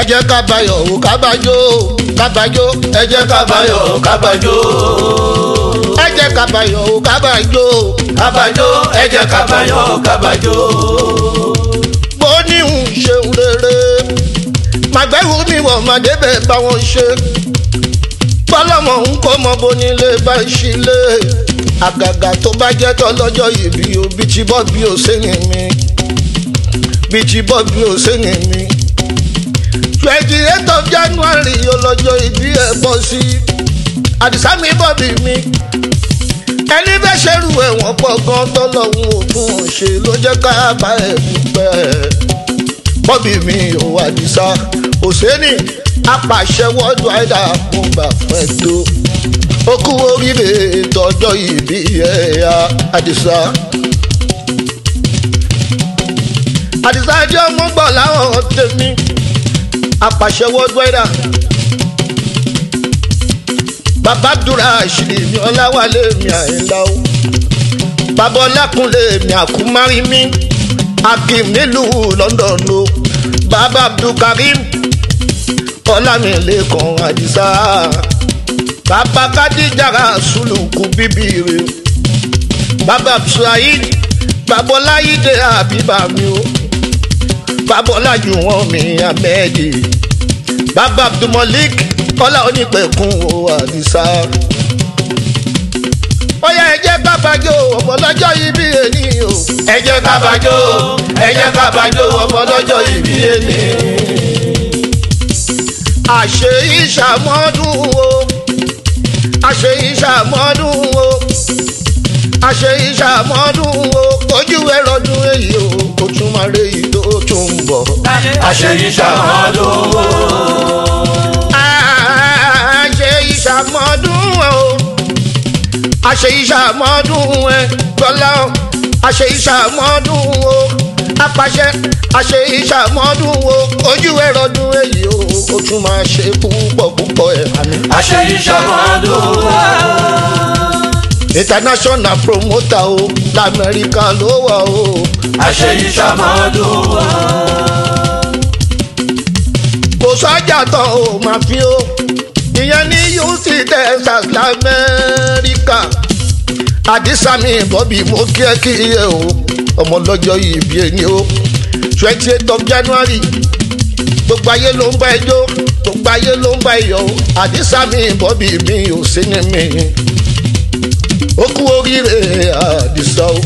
ẹ jẹ́ ká bayọ̀ o ká bájó ká bájó ẹ jẹ́ ká bayọ̀ o ká bájó. ẹ jẹ́ ká bayọ̀ o ká bájó. ká bájó ẹ jẹ́ ká bayọ̀ ká bájó. bó ṣeun rere màgbẹ́wò mi wọ̀ máa débẹ̀ bá wọn ṣe bọ́lọ́mọ̀ ń kọ́ mọ́ bónílé bá ṣílé àgàgà tó bá jẹ́ tọ́lọ́jọ́ ìbí o bíjí bọ́bí ò sẹ́ni mi bíjí bọ́bí ò sẹ́ni mi twenty eight of January ọlọ́jọ́ ìbí ẹ̀ bọ́ sí àdìsá mi bọ́bí mi ẹni bẹ́ẹ̀ ṣerú ẹ̀wọ̀n pọ̀ gan tọ́lọ́hún òtún ṣe ló jẹ́ ká bá ẹ̀ dúpẹ́ bọ́bí mi ò àdìsá òsẹ́ni apàṣẹwọ́dọ̀ àìdá mo gbà fẹ́ tó ó kú oríire tọjọ́ ìbí ẹ̀ àdìsá. àdìsá jẹ́ ọmọ gbọ́ láwọn tèmi apàṣẹwọ́ gbẹ́dà bàbá dúra àṣírí mi ọláwálé mi àìlá o bàbá ọlákùnlé mi àkúmárí mi akim nílùú London o bàbá abdulkarim ọlámilẹ́kan àdìsá bàbá kadija suluku bibiri, bàbá saheed babola ide mi o baboláyùwọ̀n mi ahmed bàbá abdulmalik ọlá onípẹ̀kun o àdìsá ó yá ẹ jẹ́ kábàjọ ọmọ lọ́jọ́ ibi ẹni o. ẹ jẹ́ kábàjọ ẹ jẹ́ kábàjọ ọmọ lọ́jọ́ ibi ẹni. àṣẹ ìṣàmọ́dún o àṣe ìṣàmọ́dún o àṣe ìṣàmọ́dún o ojú ẹ̀rọ̀dún èyí o kò tún máa rí èyí tó tún bọ̀. àṣe ìṣàmọ́dún o. àṣe ìṣàmọ́dún o àṣe ìṣàmọ́dún ẹ gbọ́lá o àṣe ìṣàmọ́dún o apàṣẹ àṣe ìṣàmọ́dún o ojú ẹ̀rọ̀dún èyí o kò tún máa ṣe púpọ̀ púpọ̀ ẹ̀ àṣeyí ṣàmọ́dúnwá. international promoter o lamẹ́ríkà ló wà o. àṣeyí ṣàmọ́dúnwá. kò sájà tán o máa fi o ìyẹn ní UC Texas lamẹ́ríkà àdísàmì bọ́bí mo kí ẹ kí iye o ọmọ lọ́jọ́ ìbí ẹni o twenty eight of January gbogbo ayé ló ń bá ẹjọ́ tó gbáyé ló ń gba iyọ̀ àdìsá mi bọ́bí mi ò sí ní mi ó kú oríire àdìsá o.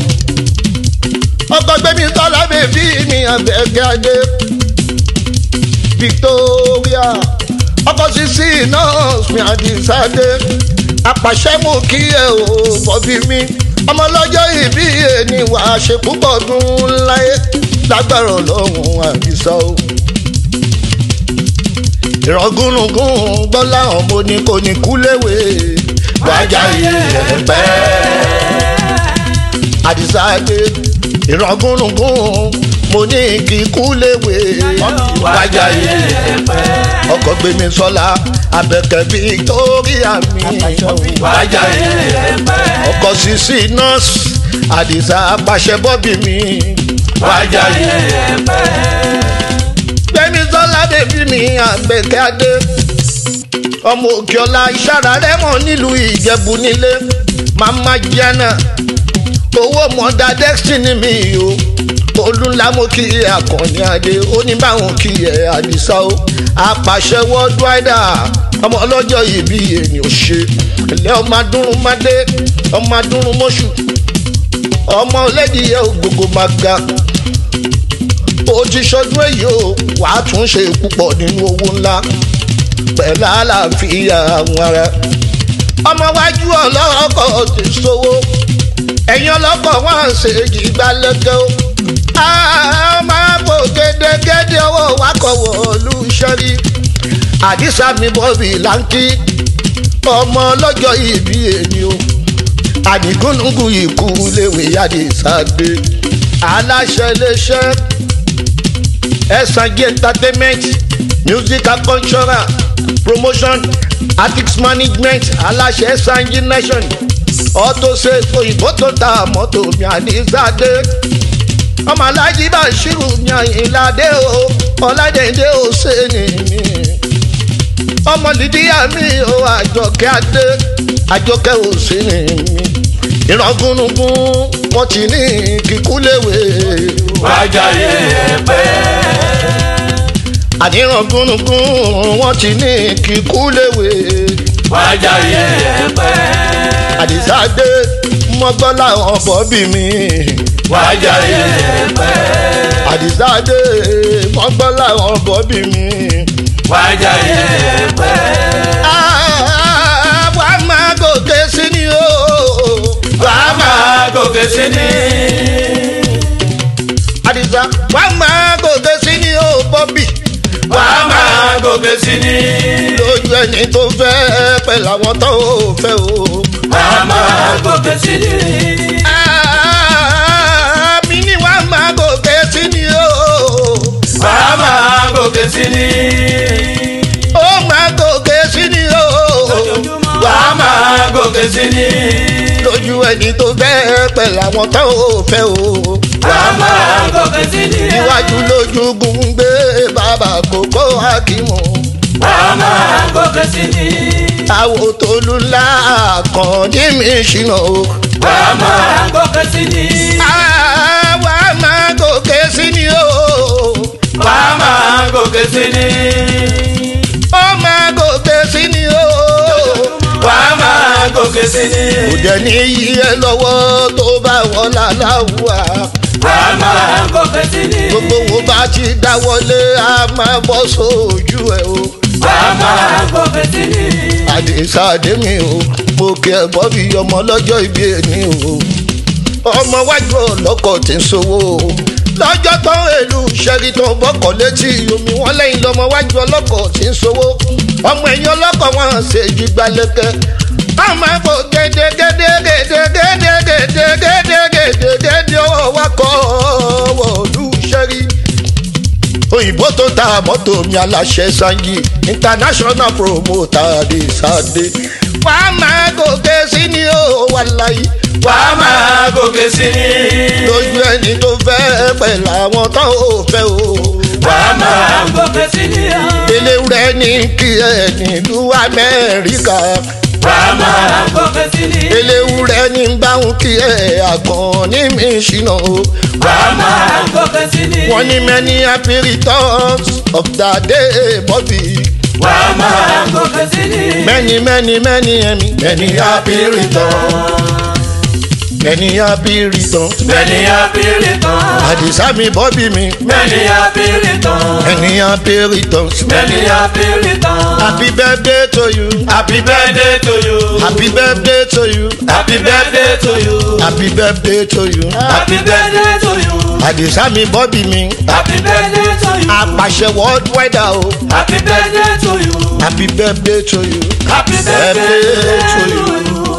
ọkọ gbẹmí tọ́lá bèbí mi àbẹ̀kẹ́ adé Victoria ọkọ sisi náà sùn àdìsá dé apàṣẹ mú kí ẹ ò bọ́bí mi ọmọ lọ́jọ́ ìbí ẹni wàá ṣe púpọ̀ dún láyé lágbára Ọlọ́run àdìsá o ìrọ̀gùnrùngùn gbọ́lá ọmọ oníkóníkú léwe wájà ìrẹ̀pẹ́. àdìsá dé ìrọ̀gùnrùngùn mo ní kíkú léwe wájà ìrẹ̀pẹ́. ọkọ̀ gbẹmí sọ́la abẹ́kẹ́ Victoria mi wájà ìrẹ̀pẹ́. ọkọ̀ sisi nọ́ọ̀sì àdìsá pàṣẹ bọ́bì mi wájà ìrẹ̀pẹ́ adébí mi àgbẹ̀kẹ́ adé ọmọ òkèọlá ìṣàrà rẹ́mọ̀ nílùú ìjẹ̀bù nílé mama jana owó mọ̀dá destiny mi o olúńlá mo kí akànnì adé oníbàwọn kí ẹ àdìsá o apàṣẹ world rider ọmọ ọlọ́jọ́ ìbí ènìyàn ṣe ilé ọmọ adúrún máa dé ọmọ adúrún mọ́ṣù ọmọ ọlẹ́dìyẹ ògògò máa ga bó ti ṣọdún èyí o wàá tún ṣe púpọ̀ nínú owó ńlá pẹ̀lú àlàáfíà àwọn ará ọmọ wájú ọlọ́kọ̀ ti sówó ẹ̀yin ọlọ́kọ̀ wọ́n à ń ṣe èjì gbálẹ́gẹ́ o máa bò gédégédé owó wákọ̀wọ̀ olùṣẹ́rí àdìsá mi bọ́bí láńkì ọmọ ọlọ́jọ́ ìbí èmi o àdìgúnnugún ikú léwé àdìsá gbé aláṣẹ iléeṣẹ́. SIG entertainment music and cultural promotion artist management aláṣẹ SIG nation auto sales òyìnbó tó ta mọ́tò mi àdìsádé ọmọ alájí bàṣírù mi àyìnládé o ọládẹ́dẹ́ ò ṣe ni mi ọmọ lídíà mi ò àjọkẹ́ adé àjọkẹ́ ò ṣe ni mi ìrọ̀gùnùgùn wọn ti ní kíkú léwe. wájà yé pé àdìrán gúnugún wọn ti ní kíkú léwe. wájà yẹ pẹ́. àdìsá dé mọ́gbọ́lá ọ̀bọ̀ bí mi. wájà yẹ pẹ́. àdìsá dé mọ́gbọ́lá ọ̀bọ̀ bí mi. wájà yẹ pẹ́. Ah, wàá máa gòkè sí ni o. wàá máa gòkè sí ni. gbé sí ni. lójú ẹni tó fẹ́ pẹ̀ làwọn tó fẹ́ o. a máa gòkè sí ni. mi ni wàá máa gòkè sí ni o. a máa gòkè sí ni. ó máa gòkè sí ni o. wàá máa gòkè sí ni lójú ẹni tó fẹ́ pẹ̀lú àwọn tó fẹ́ o. bàbá gòkè sí ni ẹ. iwájú lójú gùn gbé bàbá kókó hakimu. bàbá gòkè sí ni. àwo tolú ńlá kan ní mi ṣìnà o. bàbá gòkè sí ni. àwa máa gòkè sí ni o. bàbá gòkè sí ni. lókè sí ni. kò dẹ̀ ní yí ẹ lọ́wọ́ tó bá wọlá láwùá. a máa gòkè sí ni. gbogbo wo bá ti dáwọ́lé a máa bọ́ sójú ẹ o. a máa gòkè sí ni. àdìsá àdémi o mo kí ẹ bọ́ bí ọmọ lọ́jọ́ ìbí ẹni o. ọmọ wájú ọlọ́kọ̀ tí ń sowó o lọ́jọ́ tó èlú ṣẹ́gi bọ́kọ̀ létí omi wọn lẹ́yìn lọ́mọ wájú ọlọ́kọ̀ tí ń sowó ọmọ ẹ̀yìn ọlọ́kọ̀ wọn ṣèjì gbalẹ̀kẹ́ ọmọ ẹ̀kọ́ gẹ́gẹ́gẹ́gẹ́gẹ́gẹ́gẹ́gẹ́gẹ́gẹ́gẹ́gẹ́ owó wakọ̀ owó olùṣẹ́rí. òyìnbó tó ta mọ́tò mi aláṣẹ sanji international promoter de sade. wàá máa gòkè sí ni ó wà láyé wàá máa gòkè sí ni. lójú ẹni tó fẹ́ pẹ̀lú àwọn tó ò fẹ́ o. wàá máa gòkè sí ni. ilé rẹ kí ẹni lu Amẹ́ríkà wàmà àfọkẹsí ni. eléwúrẹ́ ní gbáhùn kí ẹ àgbọ̀n ní mi ṣìnà o. wàmà àfọkẹsí ni. wọ́n ní many happy returns of that day bobby. wàmà àfọkẹsí ni. many many many many happy returns bẹ́ẹ̀ni abiri tán. bẹ́ẹ̀ni abiri tán. àdìsá mi bọ́bí mi. bẹ́ẹ̀ni abiri tán. bẹ́ẹ̀ni abiri tán. bẹ́ẹ̀ni abiri tán. happy birthday to you. happy birthday to you. happy birthday to you. happy birthday to you. happy birthday to you. happy birthday to you. àdìsá mi bọ́bí mi. happy birthday to you. àpàṣẹ world weather o. happy birthday to you. happy birthday to you. happy birthday to you.